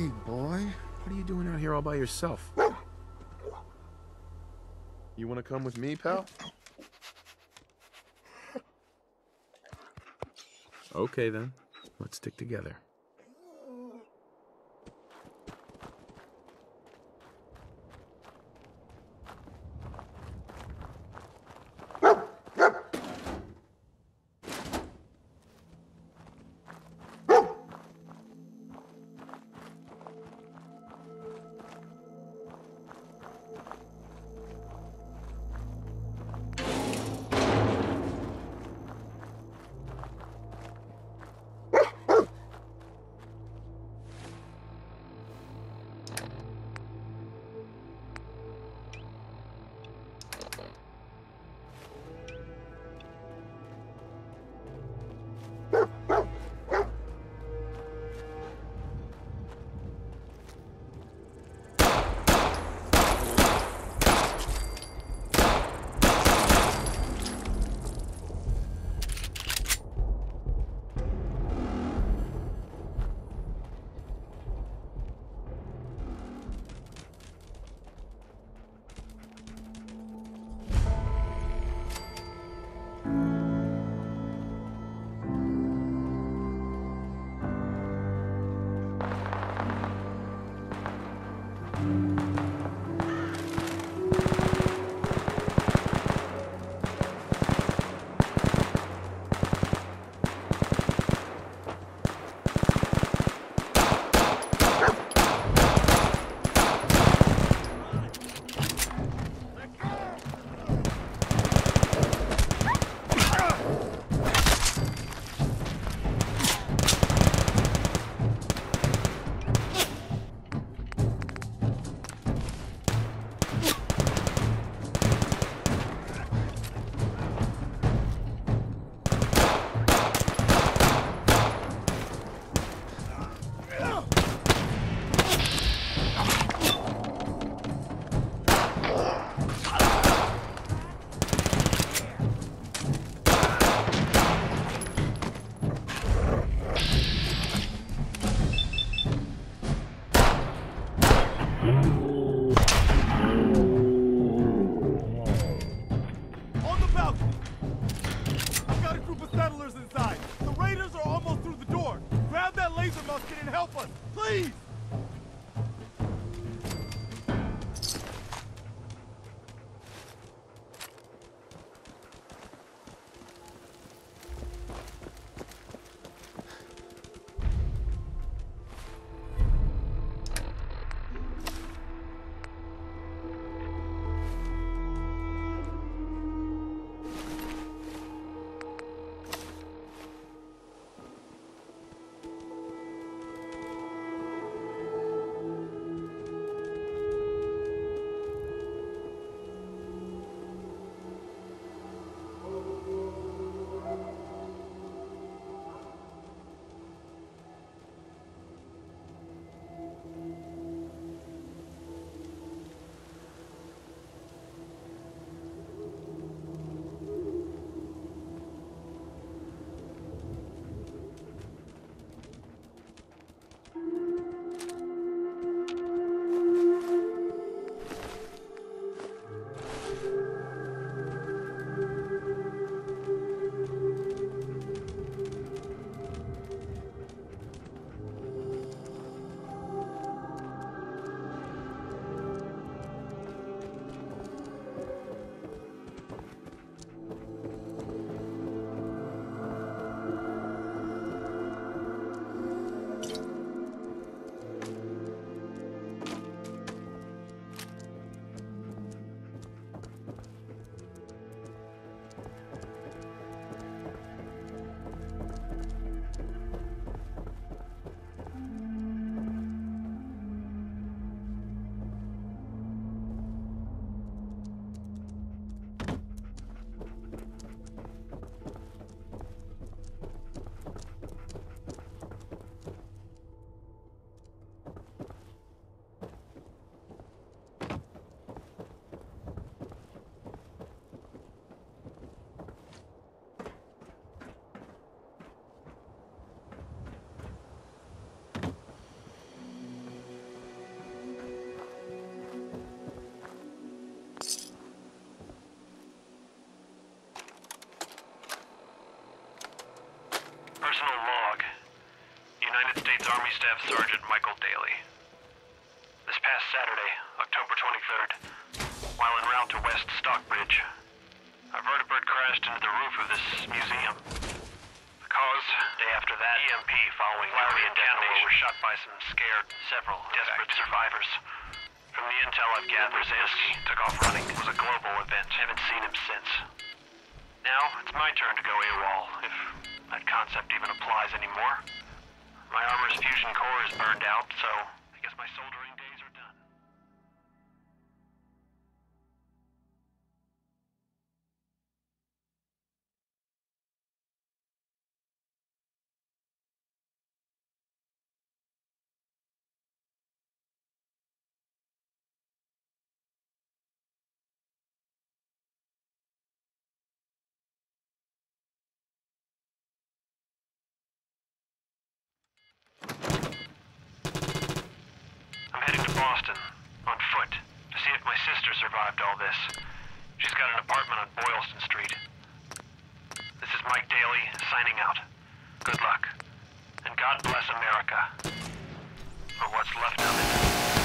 Hey, boy. What are you doing out here all by yourself? You want to come with me, pal? Okay, then. Let's stick together. Please, Musket, and help us! Please! Staff Sergeant Michael Daly. This past Saturday, October 23rd, while en route to West Stockbridge, a vertibird crashed into the roof of this museum. The cause, day after that, EMP following Larry and detonation were shot by some scared, several desperate survivors. From the intel I've gathered, Brzezinski took off running. It was a global event. Haven't seen him since. Now, it's my turn to go AWOL, if that concept even applies anymore. My armor's fusion core is burned out, so I guess my soldering I'm heading to Boston, on foot, to see if my sister survived all this. She's got an apartment on Boylston Street. This is Mike Daly, signing out. Good luck. And God bless America. Or what's left of it.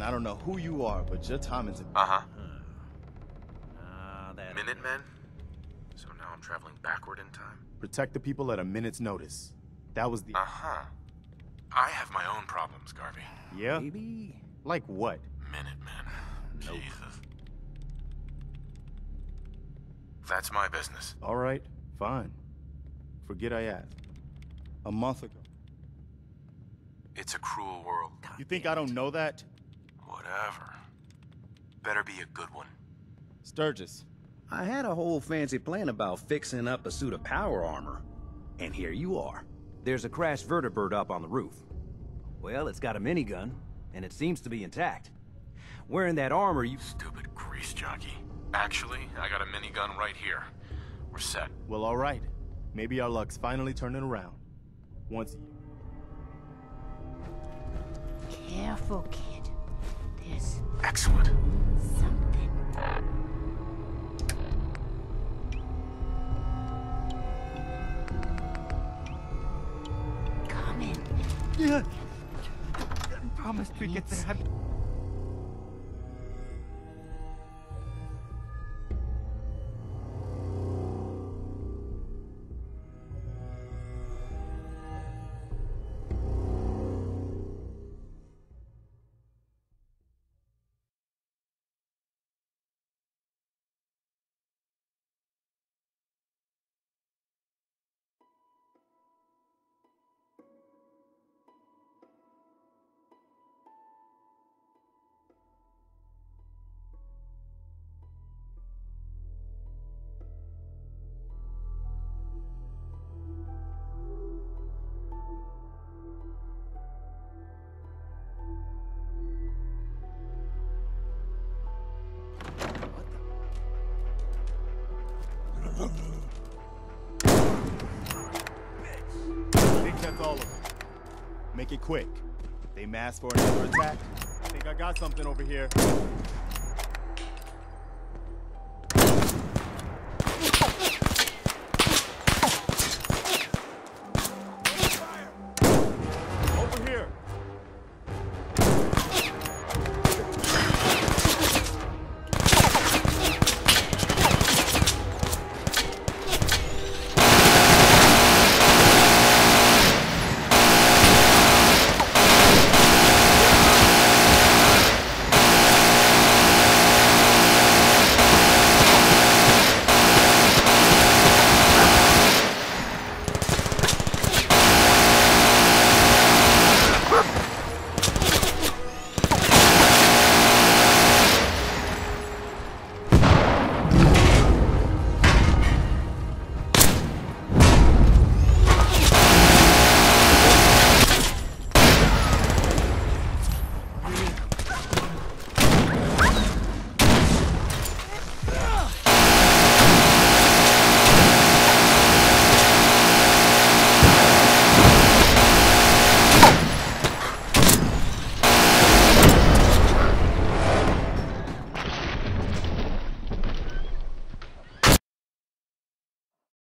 Man, I don't know who you are, but your timing's... Uh huh. Ah, that. Minutemen? So now I'm traveling backward in time? Protect the people at a minute's notice. That was the... Uh huh. I have my own problems, Garvey. yeah? Maybe. Like what? Minutemen. Jesus. That's my business. All right, fine. Forget I asked. A month ago. It's a cruel world. You think I don't know that? Whatever. Better be a good one. Sturgis. I had a whole fancy plan about fixing up a suit of power armor. And here you are. There's a crashed vertibird up on the roof. Well, it's got a minigun, and it seems to be intact. Wearing that armor, you... Stupid grease jockey. Actually, I got a minigun right here. We're set. Well, all right. Maybe our luck's finally turning around. Once... Careful, kid. There's Excellent. something. Coming. Yeah. Promised we'd get that. Make it quick. They mass for another attack, I think I got something over here.